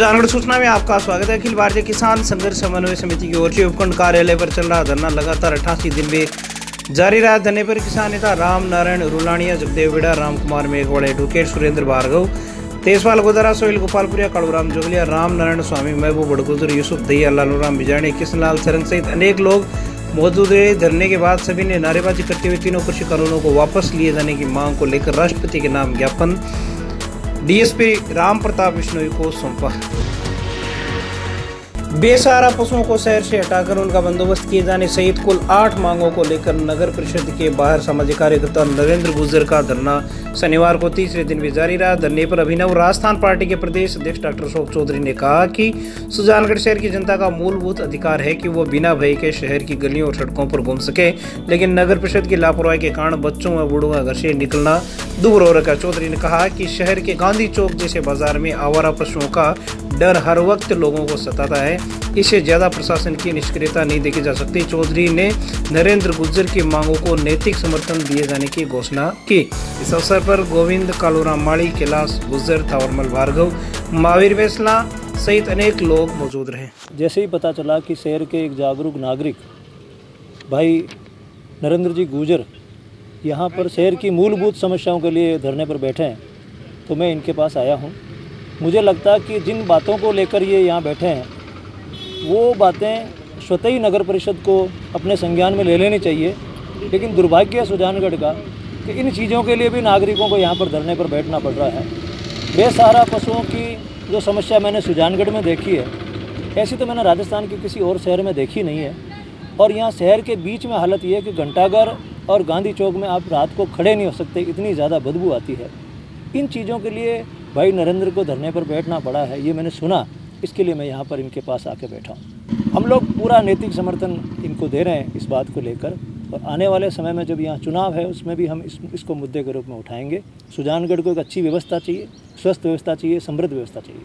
सुजानगढ़ सूचना में आपका स्वागत है। अखिल भारतीय किसान संघर्ष समन्वय समिति की ओर से उपखंड कार्यालय पर चल रहा धरना लगातार अठासी दिन में जारी रहा। धरने पर किसान नेता राम नारायण रुलानिया, जगदेव बेड़ा, राम कुमार मेघवाड़ एडवोकेट सुरेंद्र भार्गव, तेजपाल गोदारा, सोहेल गोपालपुरिया कालूराम जोगलिया, राम नारायण स्वामी, महबूब बड़गुजर यूसुफ दहिया, लालूराम बिजाणी कृष्णलाल सरंग सहित अनेक लोग मौजूद रहे। धरने के बाद सभी ने नारेबाजी करते हुए तीनों कृषि कानूनों को वापस लिए जाने की मांग को लेकर राष्ट्रपति के नाम ज्ञापन। डीएसपी राम प्रताप विष्णु को सौंपा। बेसहारा पशुओं को शहर से हटाकर उनका बंदोबस्त किए जाने सहित कुल आठ मांगों को लेकर नगर परिषद के बाहर सामाजिक कार्यकर्ता नरेंद्र गुर्जर का धरना। शनिवार को तीसरे दिन भी जारी रहा। धरने पर अभिनव राजस्थान पार्टी के प्रदेश अध्यक्ष डॉक्टर अशोक चौधरी ने कहा कि सुजानगढ़ शहर की जनता का मूलभूत अधिकार है कि वो बिना भय के शहर की गलियों और सड़कों पर घूम सके। लेकिन नगर परिषद की लापरवाही के कारण बच्चों व बूढ़ों का घर से निकलना दूर हो रखा। चौधरी ने कहा कि शहर के गांधी चौक जैसे बाज़ार में आवारा पशुओं का डर हर वक्त लोगों को सताता है। इससे ज़्यादा प्रशासन की निष्क्रियता नहीं देखी जा सकती। चौधरी ने नरेंद्र गुज्जर की मांगों को नैतिक समर्थन दिए जाने की घोषणा की। इस अवसर पर गोविंद कालूराम माड़ी कैलाश गुज्जर थावरमल भार्गव, महावीर बेसला सहित अनेक लोग मौजूद रहे। जैसे ही पता चला कि शहर के एक जागरूक नागरिक भाई नरेंद्र जी गुजर यहाँ पर शहर की मूलभूत समस्याओं के लिए धरने पर बैठे हैं तो मैं इनके पास आया हूँ। मुझे लगता है कि जिन बातों को लेकर ये यहाँ बैठे हैं, वो बातें स्वतः ही नगर परिषद को अपने संज्ञान में ले लेनी चाहिए। लेकिन दुर्भाग्य है सुजानगढ़ का कि इन चीज़ों के लिए भी नागरिकों को यहाँ पर धरने पर बैठना पड़ रहा है। बेसहारा पशुओं की जो समस्या मैंने सुजानगढ़ में देखी है, ऐसी तो मैंने राजस्थान के किसी और शहर में देखी नहीं है। और यहाँ शहर के बीच में हालत ये है कि घंटाघर और गांधी चौक में आप रात को खड़े नहीं हो सकते, इतनी ज़्यादा बदबू आती है। इन चीज़ों के लिए भाई नरेंद्र को धरने पर बैठना पड़ा है, ये मैंने सुना। इसके लिए मैं यहाँ पर इनके पास आके बैठा हूँ। हम लोग पूरा नैतिक समर्थन इनको दे रहे हैं इस बात को लेकर। और आने वाले समय में जब यहाँ चुनाव है, उसमें भी हम इस, इसको मुद्दे के रूप में उठाएँगे। सुजानगढ़ को एक अच्छी व्यवस्था चाहिए, स्वस्थ व्यवस्था चाहिए, समृद्ध व्यवस्था चाहिए।